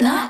not